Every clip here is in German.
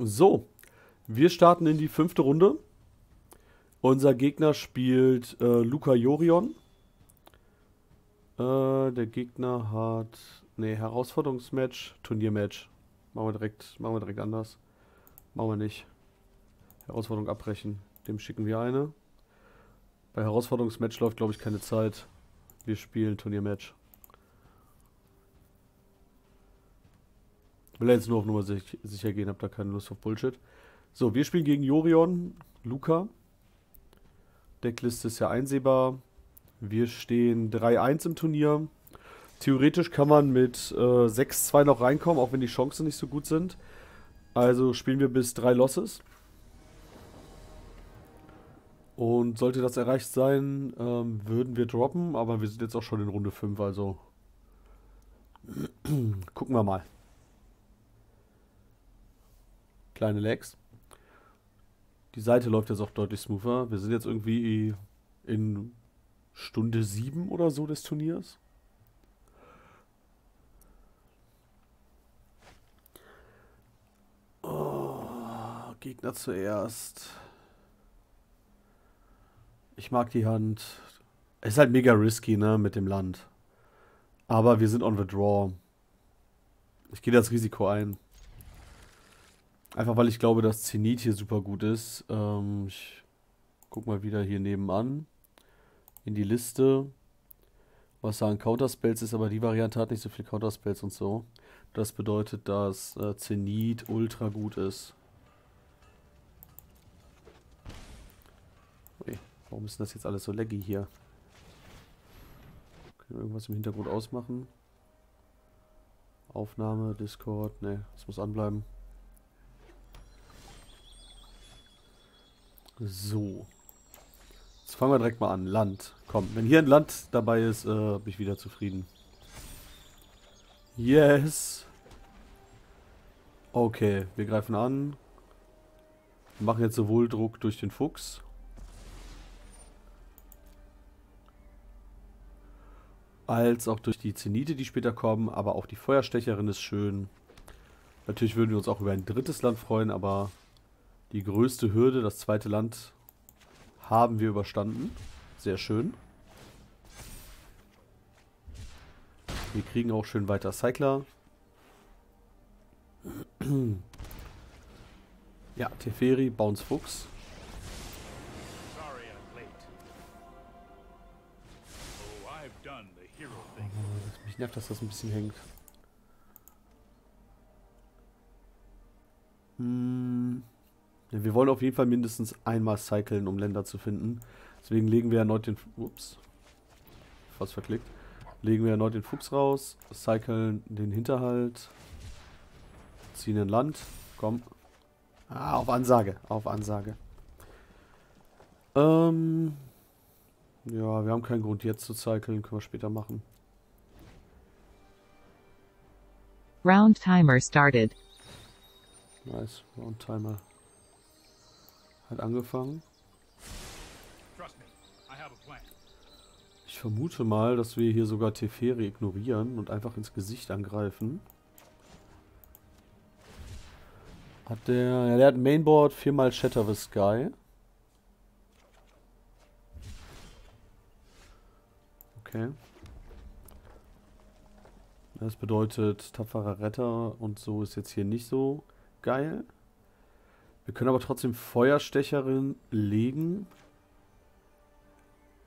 So, wir starten in die fünfte Runde. Unser Gegner spielt äh, Luca Jorion. Äh, der Gegner hat. Ne, Herausforderungsmatch, Turniermatch. Machen wir direkt, machen wir direkt anders. Machen wir nicht. Herausforderung abbrechen. Dem schicken wir eine. Bei Herausforderungsmatch läuft, glaube ich, keine Zeit. Wir spielen Turniermatch. Will jetzt nur auf Nummer sich, sicher gehen, hab da keine Lust auf Bullshit. So, wir spielen gegen Jorion, Luca. Deckliste ist ja einsehbar. Wir stehen 3-1 im Turnier. Theoretisch kann man mit äh, 6-2 noch reinkommen, auch wenn die Chancen nicht so gut sind. Also spielen wir bis 3 Losses. Und sollte das erreicht sein, ähm, würden wir droppen, aber wir sind jetzt auch schon in Runde 5, also gucken wir mal. Kleine Lags. Die Seite läuft jetzt auch deutlich smoother. Wir sind jetzt irgendwie in Stunde 7 oder so des Turniers. Oh, Gegner zuerst. Ich mag die Hand. Es ist halt mega risky, ne, mit dem Land. Aber wir sind on the draw. Ich gehe das Risiko ein. Einfach weil ich glaube, dass Zenit hier super gut ist. Ähm, ich guck mal wieder hier nebenan in die Liste. Was sagen Counterspells ist, aber die Variante hat nicht so viel Counterspells und so. Das bedeutet, dass äh, Zenit ultra gut ist. Ui, warum ist das jetzt alles so laggy hier? Können wir irgendwas im Hintergrund ausmachen? Aufnahme, Discord, ne, das muss anbleiben. So. Jetzt fangen wir direkt mal an. Land. Komm, wenn hier ein Land dabei ist, äh, bin ich wieder zufrieden. Yes. Okay, wir greifen an. Wir machen jetzt sowohl Druck durch den Fuchs. Als auch durch die Zenite, die später kommen. Aber auch die Feuerstecherin ist schön. Natürlich würden wir uns auch über ein drittes Land freuen, aber die größte Hürde, das zweite Land, haben wir überstanden. Sehr schön. Wir kriegen auch schön weiter Cycler. ja, Teferi, Bounce Fuchs. Oh, mich nervt, dass das ein bisschen hängt. Hm. Wir wollen auf jeden Fall mindestens einmal cyclen, um Länder zu finden. Deswegen legen wir erneut den... Ups. Fast verklickt. Legen wir erneut den Fuchs raus, cyclen den Hinterhalt, ziehen ein Land. Komm. Ah, auf Ansage. Auf Ansage. Ähm... Ja, wir haben keinen Grund jetzt zu cyclen. Können wir später machen. Round timer started. Nice. Round timer. Hat angefangen. Ich vermute mal, dass wir hier sogar Teferi ignorieren und einfach ins Gesicht angreifen. Hat der... Ja, der hat Mainboard viermal Shatter the Sky. Okay. Das bedeutet tapferer Retter und so ist jetzt hier nicht so geil. Wir können aber trotzdem Feuerstecherin legen.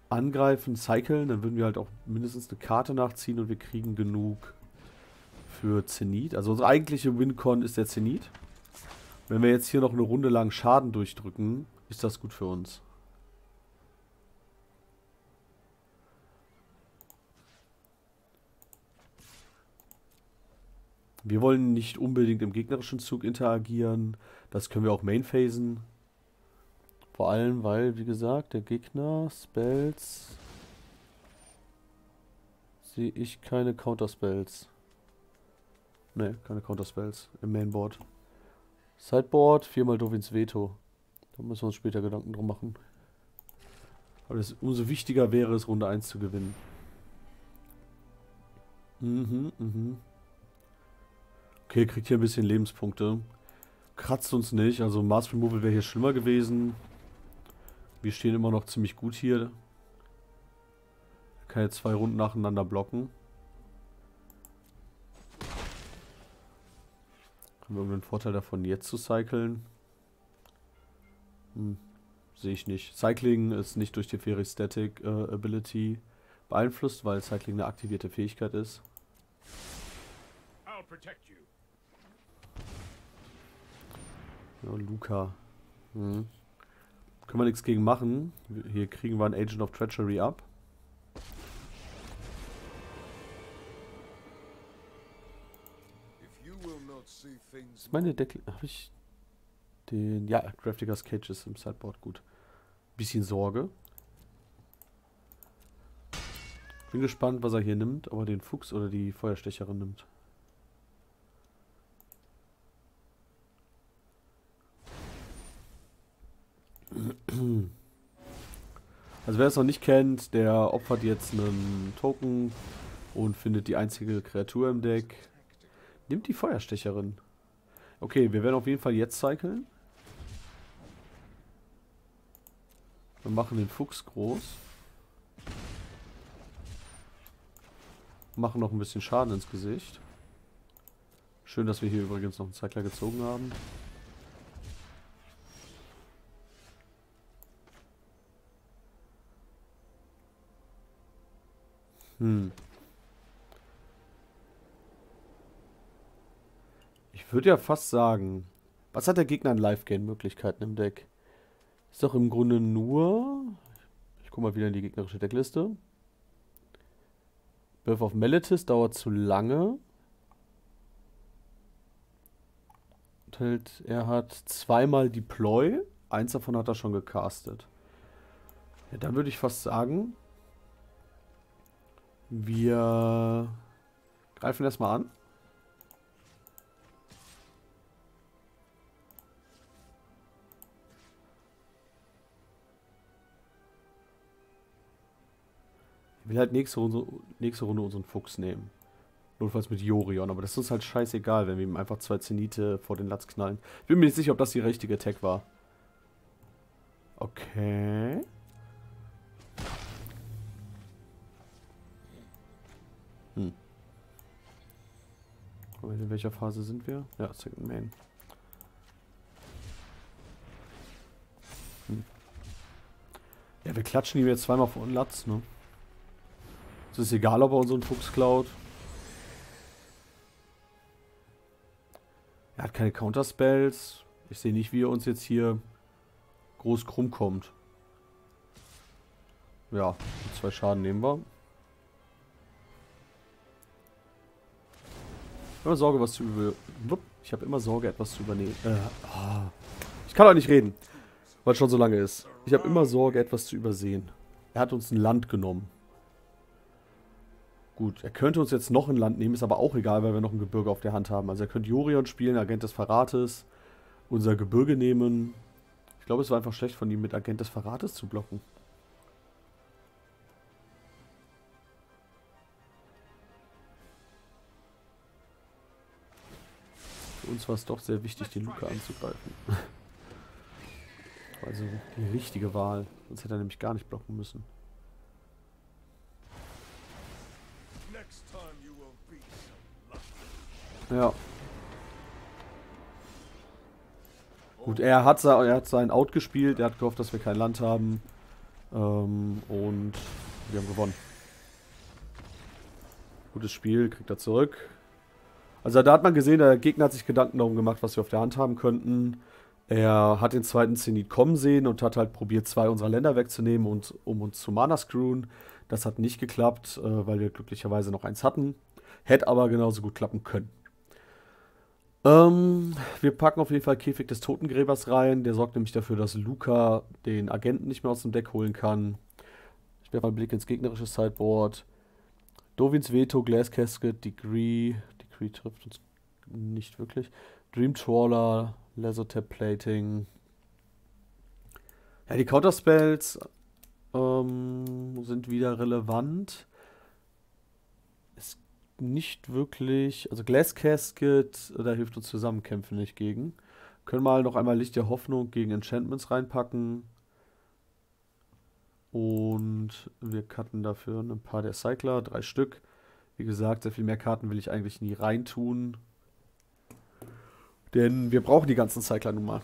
Angreifen, cyclen. Dann würden wir halt auch mindestens eine Karte nachziehen und wir kriegen genug für Zenit. Also unsere eigentliche Wincon ist der Zenit. Wenn wir jetzt hier noch eine Runde lang Schaden durchdrücken, ist das gut für uns. Wir wollen nicht unbedingt im gegnerischen Zug interagieren. Das können wir auch mainphasen. Vor allem, weil, wie gesagt, der Gegner, Spells, sehe ich keine Counterspells. Ne, keine Counterspells im Mainboard. Sideboard, viermal Dovins Veto. Da müssen wir uns später Gedanken drum machen. Aber das, umso wichtiger wäre es, Runde 1 zu gewinnen. Mhm, mhm. Okay, kriegt hier ein bisschen Lebenspunkte. Kratzt uns nicht. Also Mars Removal wäre hier schlimmer gewesen. Wir stehen immer noch ziemlich gut hier. Kann jetzt zwei Runden nacheinander blocken. Haben wir irgendeinen Vorteil davon, jetzt zu cyclen? Hm, sehe ich nicht. Cycling ist nicht durch die Fairy Static äh, Ability beeinflusst, weil Cycling eine aktivierte Fähigkeit ist. Ja, Luca. Hm. Können wir nichts gegen machen. Hier kriegen wir einen Agent of Treachery ab. Ist meine Deckel... Habe ich den... Ja, Grafdigers Cage ist im Sideboard gut. Bisschen Sorge. Bin gespannt, was er hier nimmt, ob er den Fuchs oder die Feuerstecherin nimmt. Also wer es noch nicht kennt, der opfert jetzt einen Token und findet die einzige Kreatur im Deck. Nimmt die Feuerstecherin. Okay, wir werden auf jeden Fall jetzt cyclen. Wir machen den Fuchs groß. Machen noch ein bisschen Schaden ins Gesicht. Schön, dass wir hier übrigens noch einen Cycler gezogen haben. Hm. Ich würde ja fast sagen, was hat der Gegner an Live-Gain-Möglichkeiten im Deck? Ist doch im Grunde nur... Ich guck mal wieder in die gegnerische Deckliste. Birth of Meletis dauert zu lange. Er hat zweimal Deploy. Eins davon hat er schon gecastet. Ja, dann würde ich fast sagen, wir greifen erstmal an. Ich will halt nächste Runde, nächste Runde unseren Fuchs nehmen. Notfalls mit Jorion, aber das ist uns halt scheißegal, wenn wir ihm einfach zwei Zenite vor den Latz knallen. Ich bin mir nicht sicher, ob das die richtige Attack war. Okay. In welcher Phase sind wir? Ja, Second Main. Hm. Ja, wir klatschen ihm jetzt zweimal vor den Latz, ne? Es ist egal, ob er unseren Fuchs klaut. Er hat keine Counterspells. Ich sehe nicht, wie er uns jetzt hier groß krumm kommt. Ja, zwei Schaden nehmen wir. Immer Sorge, was zu über... Ich habe immer Sorge, etwas zu übernehmen. Äh, oh. Ich kann auch nicht reden, weil es schon so lange ist. Ich habe immer Sorge, etwas zu übersehen. Er hat uns ein Land genommen. Gut, er könnte uns jetzt noch ein Land nehmen, ist aber auch egal, weil wir noch ein Gebirge auf der Hand haben. Also er könnte Jorion spielen, Agent des Verrates, unser Gebirge nehmen. Ich glaube, es war einfach schlecht von ihm, mit Agent des Verrates zu blocken. Uns war es doch sehr wichtig, den Luca anzugreifen. also die richtige Wahl. Sonst hätte er nämlich gar nicht blocken müssen. Ja. Gut, er hat, er hat sein Out gespielt, er hat gehofft, dass wir kein Land haben. Ähm, und wir haben gewonnen. Gutes Spiel, kriegt er zurück. Also da hat man gesehen, der Gegner hat sich Gedanken darum gemacht, was wir auf der Hand haben könnten. Er hat den zweiten Zenit kommen sehen und hat halt probiert, zwei unserer Länder wegzunehmen, und, um uns zu Mana screwen. Das hat nicht geklappt, äh, weil wir glücklicherweise noch eins hatten. Hätte aber genauso gut klappen können. Ähm, wir packen auf jeden Fall Käfig des Totengräbers rein. Der sorgt nämlich dafür, dass Luca den Agenten nicht mehr aus dem Deck holen kann. Ich werfe mal einen Blick ins gegnerische Sideboard. Dovins Veto, Glass Casket, Degree, Tree trifft uns nicht wirklich. Dream Trawler, Laser Tap Plating. Ja, die Counterspells ähm, sind wieder relevant. Ist nicht wirklich. Also Glass Casket, da hilft uns Zusammenkämpfen nicht gegen. Können mal noch einmal Licht der Hoffnung gegen Enchantments reinpacken. Und wir cutten dafür ein paar der Cycler, drei Stück. Wie gesagt, sehr viel mehr Karten will ich eigentlich nie reintun. Denn wir brauchen die ganzen Cycler nun mal.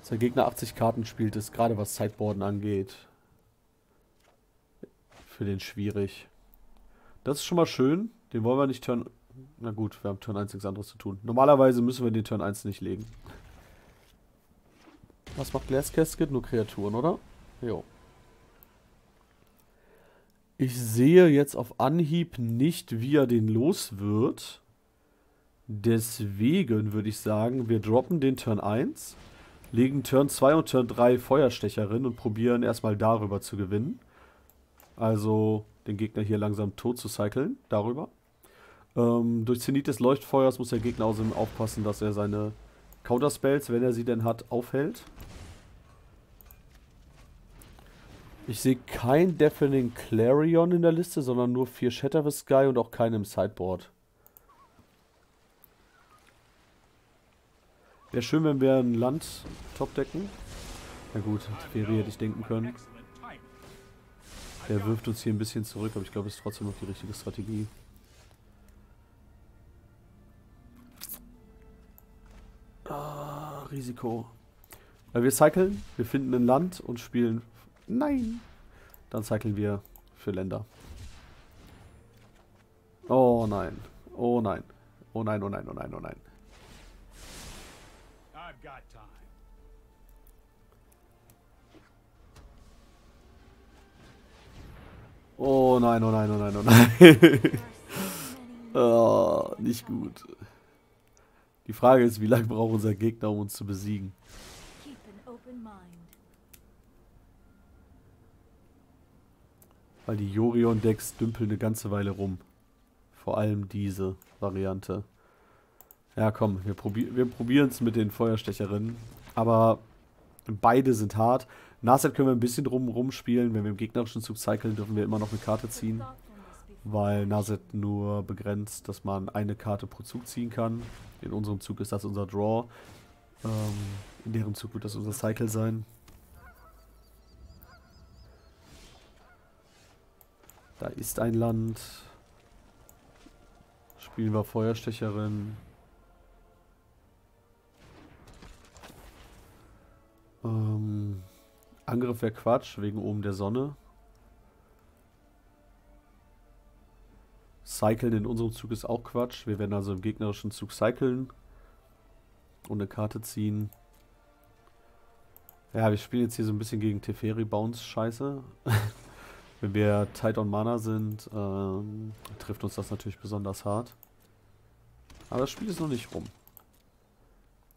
Dass der Gegner 80 Karten spielt, ist gerade was Sideboarden angeht. Für den schwierig. Das ist schon mal schön. Den wollen wir nicht Turn... Na gut, wir haben Turn 1 nichts anderes zu tun. Normalerweise müssen wir den Turn 1 nicht legen. Was macht Glass Casket? Nur Kreaturen, oder? Jo. Ich sehe jetzt auf Anhieb nicht, wie er den los wird. Deswegen würde ich sagen, wir droppen den Turn 1, legen Turn 2 und Turn 3 Feuerstecherin und probieren erstmal darüber zu gewinnen. Also den Gegner hier langsam tot zu cyclen, darüber. Ähm, durch Zenit des Leuchtfeuers muss der Gegner außerdem aufpassen, dass er seine Counterspells, wenn er sie denn hat, aufhält. Ich sehe kein Deafening Clarion in der Liste, sondern nur vier Shatter the Sky und auch keinen im Sideboard. Wäre schön, wenn wir ein Land top decken. Na gut, Feri hätte ich denken können. Der wirft uns hier ein bisschen zurück, aber ich glaube, es ist trotzdem noch die richtige Strategie. Ah, Risiko. Weil wir cyclen, wir finden ein Land und spielen Nein. Dann cyclen wir für Länder. Oh nein. Oh nein. Oh nein, oh nein, oh nein, oh nein. Oh nein, oh nein, oh nein, oh nein. oh, nicht gut. Die Frage ist, wie lange braucht unser Gegner, um uns zu besiegen? Weil die Jorion-Decks dümpeln eine ganze Weile rum. Vor allem diese Variante. Ja, komm, wir, probi wir probieren es mit den Feuerstecherinnen. Aber beide sind hart. Naset können wir ein bisschen drum rumspielen. Wenn wir im gegnerischen Zug cyclen, dürfen wir immer noch eine Karte ziehen. Weil Naset nur begrenzt, dass man eine Karte pro Zug ziehen kann. In unserem Zug ist das unser Draw. Ähm, in deren Zug wird das unser Cycle sein. Da ist ein Land. Spielen wir Feuerstecherin. Ähm, Angriff wäre Quatsch, wegen oben der Sonne. Cyclen in unserem Zug ist auch Quatsch. Wir werden also im gegnerischen Zug cyclen. Und eine Karte ziehen. Ja, wir spielen jetzt hier so ein bisschen gegen Teferi Bounce Scheiße. Wenn wir tight on Mana sind, ähm, trifft uns das natürlich besonders hart. Aber das Spiel ist noch nicht rum.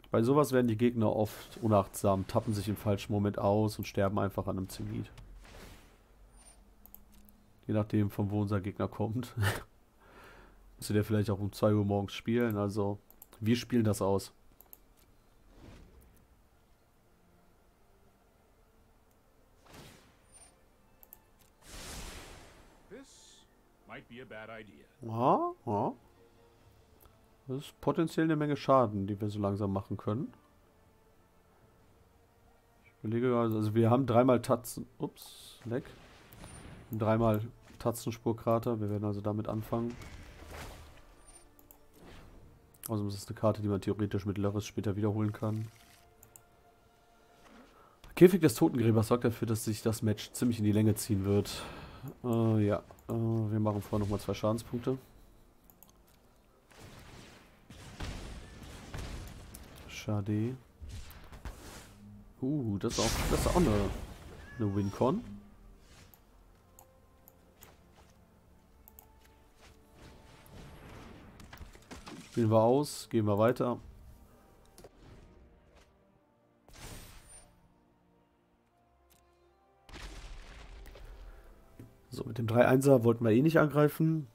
Bei sowas werden die Gegner oft unachtsam, tappen sich im falschen Moment aus und sterben einfach an einem Zenit. Je nachdem, von wo unser Gegner kommt. Müsste der vielleicht auch um 2 Uhr morgens spielen. Also, wir spielen das aus. Ja, ja. Das ist potenziell eine Menge Schaden, die wir so langsam machen können. Ich überlege also, wir haben dreimal Tatzen. Ups, leck. Dreimal Tatzenspurkrater. Wir werden also damit anfangen. Also ist es eine Karte, die man theoretisch mit Lörres später wiederholen kann. Käfig des Totengräbers sorgt dafür, dass sich das Match ziemlich in die Länge ziehen wird. Äh, ja. Äh, wir machen vorher nochmal zwei Schadenspunkte. Schade. Uh, das ist auch, das ist auch eine, eine Wincon. Spielen wir aus, gehen wir weiter. So, mit dem 3-1er wollten wir eh nicht angreifen.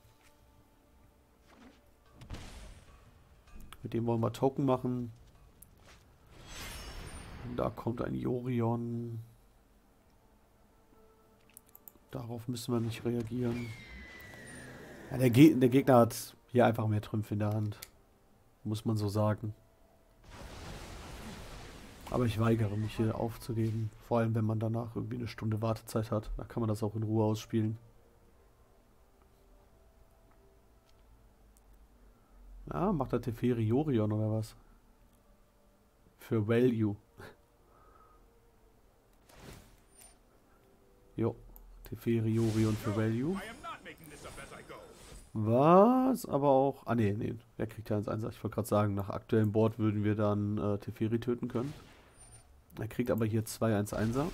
Mit dem wollen wir Token machen. Da kommt ein Jorion. Darauf müssen wir nicht reagieren. Ja, der, Ge der, Gegner hat Hier einfach mehr Trümpfe in der Hand. Muss man so sagen. Aber ich weigere mich hier aufzugeben. Vor allem, wenn man danach irgendwie eine Stunde Wartezeit hat. Da kann man das auch in Ruhe ausspielen. Ja, macht der Teferi Jorion oder was? Für Value. Jo. Teferi Jorion für Value. Was? Aber auch... Ah, nee, nee. Wer kriegt ja ins Einsatz? Ich wollte gerade sagen, nach aktuellem Board würden wir dann äh, Teferi töten können. Er kriegt aber hier zwei 1-1er.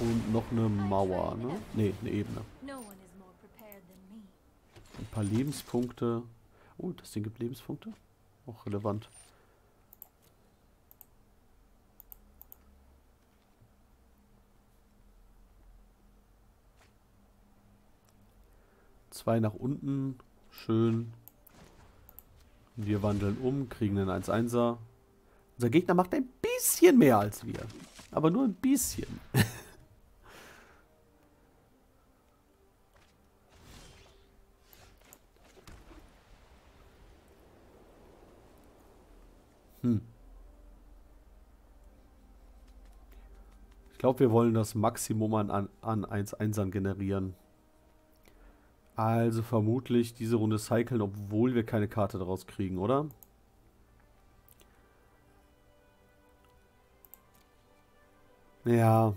Und noch eine Mauer, ne? Ne, eine Ebene. Ein paar Lebenspunkte. Oh, das Ding gibt Lebenspunkte. Auch relevant. Zwei nach unten. Schön. Wir wandeln um, kriegen einen 1-1er. Unser Gegner macht ein bisschen mehr als wir. Aber nur ein bisschen. hm. Ich glaube, wir wollen das Maximum an, an, an 1-1ern generieren. Also vermutlich diese Runde cyclen, obwohl wir keine Karte daraus kriegen, oder? Ja.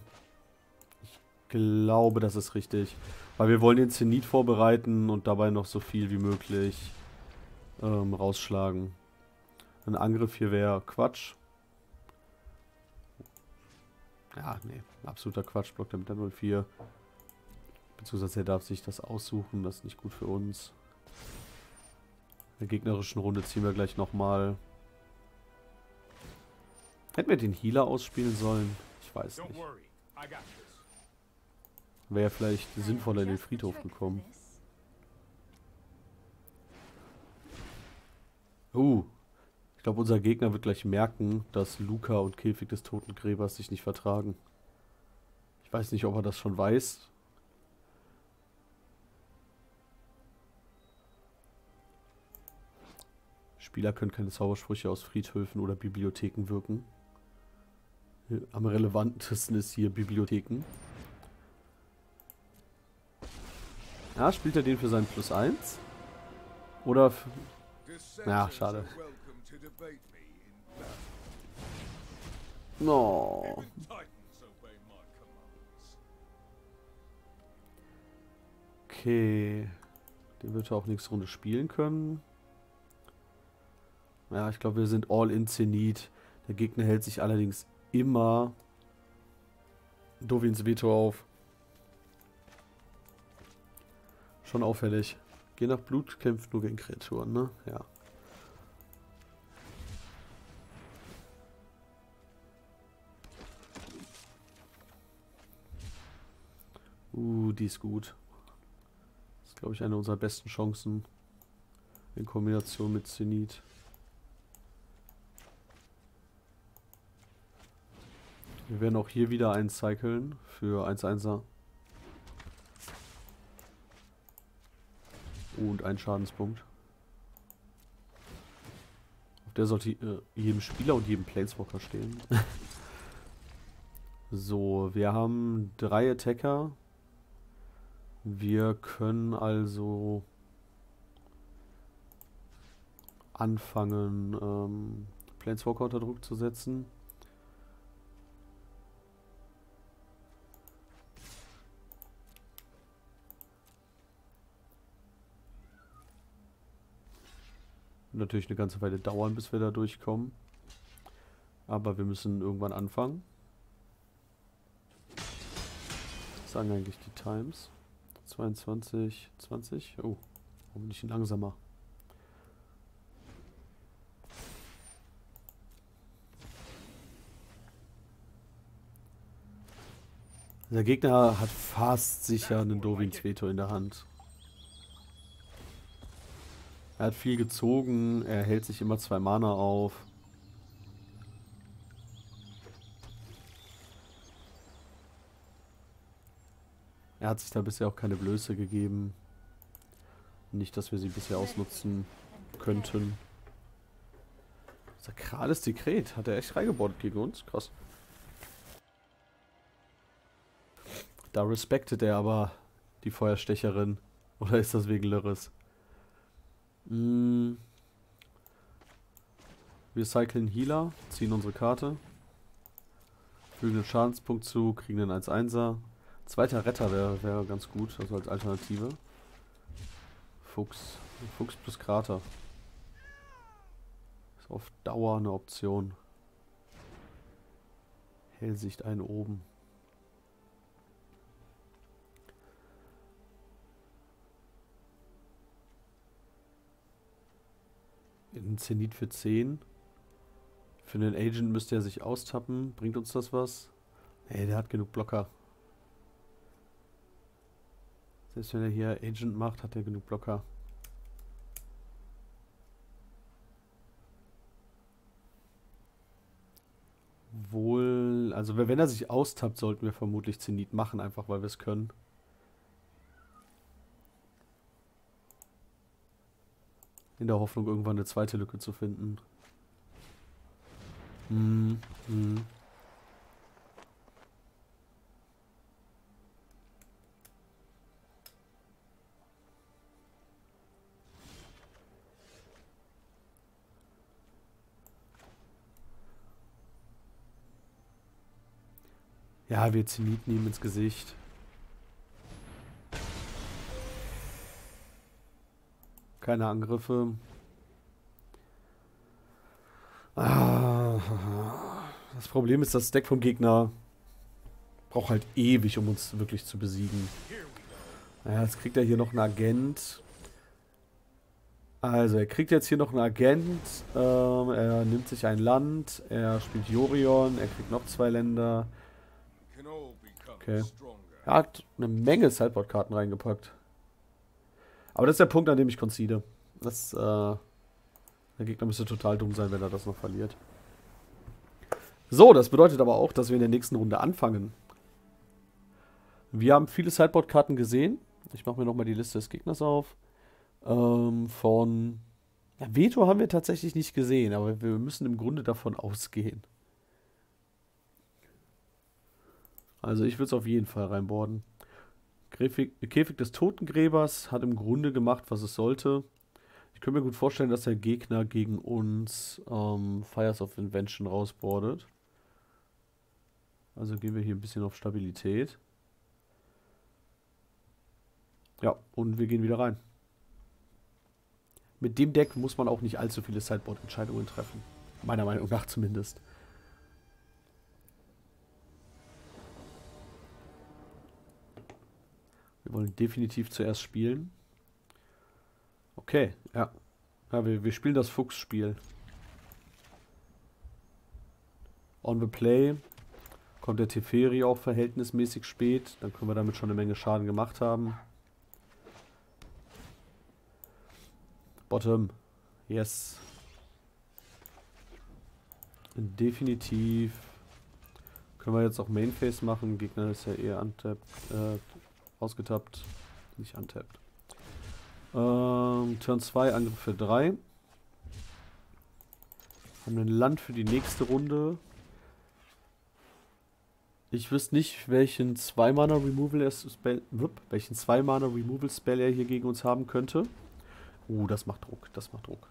Ich glaube, das ist richtig. Weil wir wollen den Zenit vorbereiten und dabei noch so viel wie möglich ähm, rausschlagen. Ein Angriff hier wäre Quatsch. Ja, nee, absoluter Quatsch. Blockt er mit der 04. Beziehungsweise er darf sich das aussuchen. Das ist nicht gut für uns. In der gegnerischen Runde ziehen wir gleich nochmal. Hätten wir den Healer ausspielen sollen? Ich weiß nicht. Wäre vielleicht sinnvoller in den Friedhof gekommen. Uh. Ich glaube, unser Gegner wird gleich merken, dass Luca und Käfig des Totengräbers sich nicht vertragen. Ich weiß nicht, ob er das schon weiß. Spieler können keine Zaubersprüche aus Friedhöfen oder Bibliotheken wirken. Am relevantesten ist hier Bibliotheken. Ja, spielt er den für seinen Plus 1? Oder... Ja, schade. No. Okay. Den wird er auch nächste Runde spielen können. Ja, ich glaube, wir sind all in Zenit. Der Gegner hält sich allerdings immer Dovins Veto auf. Schon auffällig. Geh nach Blut, kämpft nur gegen Kreaturen, ne? Ja. Uh, die ist gut. Das ist, glaube ich, eine unserer besten Chancen. In Kombination mit Zenit. Wir werden auch hier wieder einen cyclen für 1-1er. Und einen Schadenspunkt. Auf der sollte äh, jedem Spieler und jedem Planeswalker stehen. so, wir haben drei Attacker. Wir können also anfangen, ähm, Planeswalker unter Druck zu setzen. Natürlich eine ganze Weile dauern, bis wir da durchkommen. Aber wir müssen irgendwann anfangen. Was sagen eigentlich die Times? 22, 20. Oh, warum nicht langsamer? Der Gegner hat fast sicher einen Dovins Veto in der Hand. Er hat viel gezogen, er hält sich immer zwei Mana auf. Er hat sich da bisher auch keine Blöße gegeben. Nicht, dass wir sie bisher ausnutzen könnten. Sakrales Dekret. Hat er echt reingebaut gegen uns? Krass. Da respektet er aber die Feuerstecherin. Oder ist das wegen Lyrris? Hm. Wir cyclen Healer, ziehen unsere Karte. Fügen einen Schadenspunkt zu, kriegen einen 1-1er. Zweiter Retter wäre wär ganz gut, also als Alternative. Fuchs. Fuchs plus Krater. Ist auf Dauer eine Option. Hellsicht ein oben. Ein Zenit für 10. Für den Agent müsste er sich austappen. Bringt uns das was? Ey, der hat genug Blocker. Selbst wenn er hier Agent macht, hat er genug Blocker. Wohl, also wenn er sich austappt, sollten wir vermutlich Zenit machen, einfach weil wir es können. In der Hoffnung, irgendwann eine zweite Lücke zu finden. Hm, hm. Ja, wir Zeniten ihm ins Gesicht. Keine Angriffe. Ah, das Problem ist, das Deck vom Gegner braucht halt ewig, um uns wirklich zu besiegen. Ja, jetzt kriegt er hier noch einen Agent. Also, er kriegt jetzt hier noch einen Agent. Ähm, er nimmt sich ein Land. Er spielt Jorion. Er kriegt noch zwei Länder. Okay. Er hat eine Menge Sideboard-Karten reingepackt. Aber das ist der Punkt, an dem ich concede. Das, äh, der Gegner müsste total dumm sein, wenn er das noch verliert. So, das bedeutet aber auch, dass wir in der nächsten Runde anfangen. Wir haben viele Sideboard-Karten gesehen. Ich mache mir nochmal die Liste des Gegners auf. Ähm, von... Ja, Veto haben wir tatsächlich nicht gesehen, aber wir müssen im Grunde davon ausgehen. Also ich würde es auf jeden Fall reinborden. Käfig, Käfig des Totengräbers hat im Grunde gemacht, was es sollte. Ich könnte mir gut vorstellen, dass der Gegner gegen uns ähm, Fires of Invention rausbordet. Also gehen wir hier ein bisschen auf Stabilität. Ja, und wir gehen wieder rein. Mit dem Deck muss man auch nicht allzu viele Sideboard-Entscheidungen treffen. Meiner Meinung nach zumindest. Wir wollen definitiv zuerst spielen. Okay, ja. Ja, wir, wir spielen das Fuchsspiel. On the play kommt der Teferi auch verhältnismäßig spät. Dann können wir damit schon eine Menge Schaden gemacht haben. Bottom. Yes. Definitiv. Können wir jetzt auch Mainface machen. Gegner ist ja eher untapped, äh, ausgetappt. Nicht untappt. Ähm, Turn 2, Angriff für 3. Haben ein Land für die nächste Runde. Ich wüsste nicht, welchen 2 Mana Removal Spell, welchen 2 Mana Removal Spell er hier gegen uns haben könnte. Uh, das macht Druck, das macht Druck.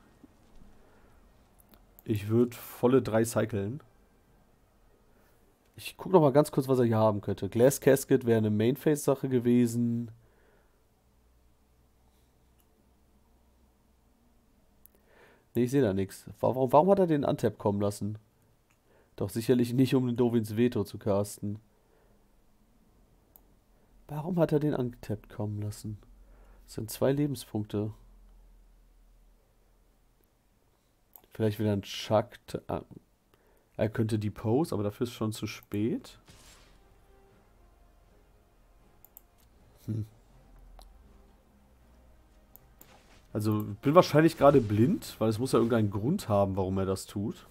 Ich würde volle 3 cyclen. Ich gucke noch mal ganz kurz, was er hier haben könnte. Glass Casket wäre eine Mainface-Sache gewesen. Ne, ich sehe da nichts. Warum, warum hat er den Untap kommen lassen? Doch sicherlich nicht, um den Dovins Veto zu casten. Warum hat er den Untapped kommen lassen? Das sind zwei Lebenspunkte. Vielleicht wieder ein Chuck. Er könnte die Pose, aber dafür ist schon zu spät. Hm. Also bin wahrscheinlich gerade blind, weil es muss ja irgendeinen Grund haben, warum er das tut.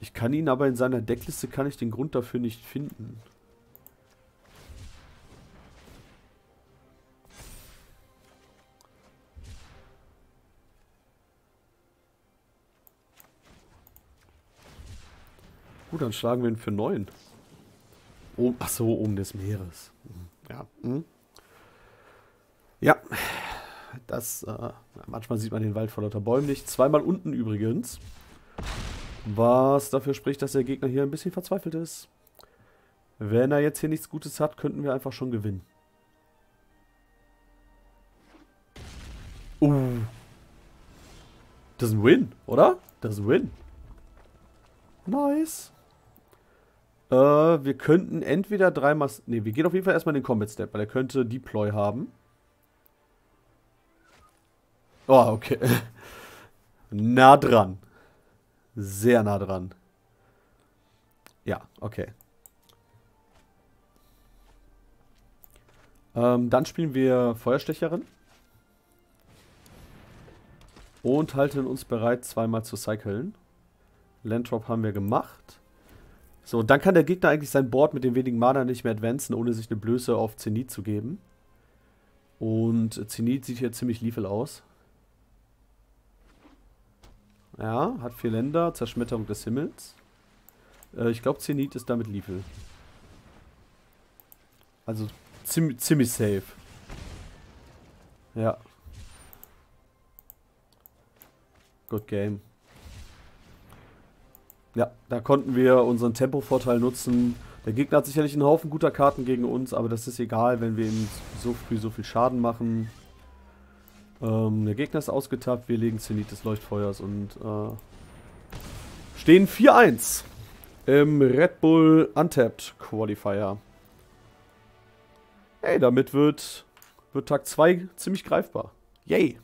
Ich kann ihn aber in seiner Deckliste, kann ich den Grund dafür nicht finden. Gut, dann schlagen wir ihn für 9. Oh, ach so, um des Meeres. Ja. Hm. Ja. Das, äh, manchmal sieht man den Wald vor lauter Bäumen nicht. Zweimal unten übrigens. Was dafür spricht, dass der Gegner hier ein bisschen verzweifelt ist. Wenn er jetzt hier nichts Gutes hat, könnten wir einfach schon gewinnen. Uh. Das ist ein Win, oder? Das ist ein Win. Nice. Äh, wir könnten entweder dreimal... Ne, wir gehen auf jeden Fall erstmal in den Combat Step, weil er könnte Deploy haben. Oh, okay. nah dran. Sehr nah dran. Ja, okay. Ähm, dann spielen wir Feuerstecherin. Und halten uns bereit, zweimal zu cyclen. Landrop haben wir gemacht. So, dann kann der Gegner eigentlich sein Board mit den wenigen Mana nicht mehr advancen, ohne sich eine Blöße auf Zenit zu geben. Und Zenit sieht hier ziemlich lethal aus. Ja, hat vier Länder, Zerschmetterung des Himmels. Äh, ich glaube, Zenit ist damit lethal. Also ziemlich, ziemlich safe. Ja. Good game. Ja, da konnten wir unseren Tempo-Vorteil nutzen. Der Gegner hat sicherlich einen Haufen guter Karten gegen uns, aber das ist egal, wenn wir ihm so früh so viel Schaden machen. Ähm, der Gegner ist ausgetappt, wir legen Zenit des Leuchtfeuers und äh, stehen 4-1 im Red Bull Untapped Qualifier. Hey, damit wird, wird Tag 2 ziemlich greifbar. Yay!